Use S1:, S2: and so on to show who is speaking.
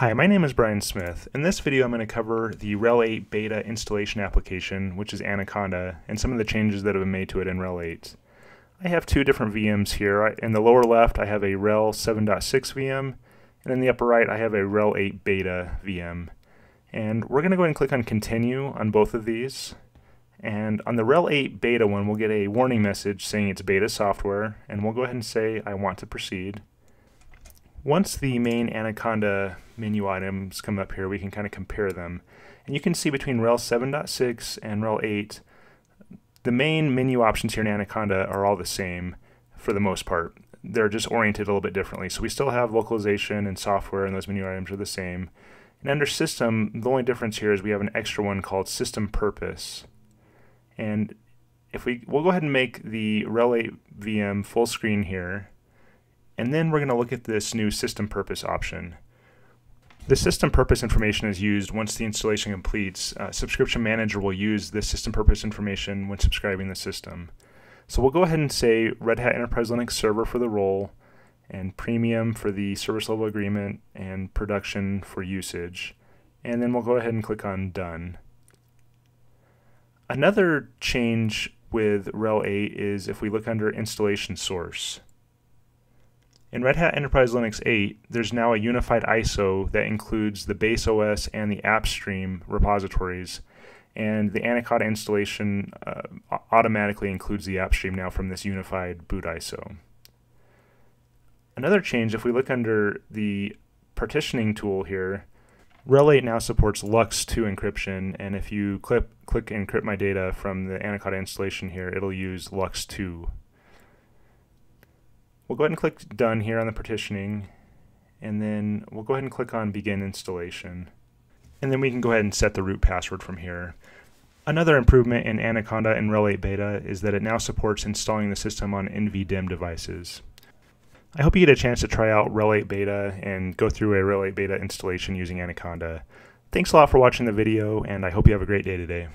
S1: Hi, my name is Brian Smith. In this video I'm going to cover the RHEL 8 beta installation application, which is Anaconda, and some of the changes that have been made to it in RHEL 8. I have two different VMs here. In the lower left I have a RHEL 7.6 VM, and in the upper right I have a RHEL 8 beta VM. And we're going to go ahead and click on continue on both of these. And on the RHEL 8 beta one we'll get a warning message saying it's beta software, and we'll go ahead and say I want to proceed. Once the main Anaconda menu items come up here, we can kind of compare them. And you can see between RHEL 7.6 and RHEL 8, the main menu options here in Anaconda are all the same for the most part. They're just oriented a little bit differently. So we still have localization and software, and those menu items are the same. And under system, the only difference here is we have an extra one called system purpose. And if we, we'll go ahead and make the RHEL 8 VM full screen here. And then we're going to look at this new system purpose option. The system purpose information is used once the installation completes. Uh, subscription Manager will use this system purpose information when subscribing the system. So we'll go ahead and say Red Hat Enterprise Linux Server for the role, and Premium for the service level agreement, and Production for usage. And then we'll go ahead and click on Done. Another change with RHEL 8 is if we look under Installation Source. In Red Hat Enterprise Linux 8, there's now a unified ISO that includes the base OS and the AppStream repositories, and the Anaconda installation uh, automatically includes the AppStream now from this unified boot ISO. Another change, if we look under the partitioning tool here, RHEL 8 now supports LUKS2 encryption, and if you click, click Encrypt My Data from the Anaconda installation here, it'll use LUKS2 We'll go ahead and click Done here on the partitioning, and then we'll go ahead and click on Begin Installation. And then we can go ahead and set the root password from here. Another improvement in Anaconda and RHEL 8 Beta is that it now supports installing the system on NVDIMM devices. I hope you get a chance to try out RHEL 8 Beta and go through a RHEL 8 Beta installation using Anaconda. Thanks a lot for watching the video, and I hope you have a great day today.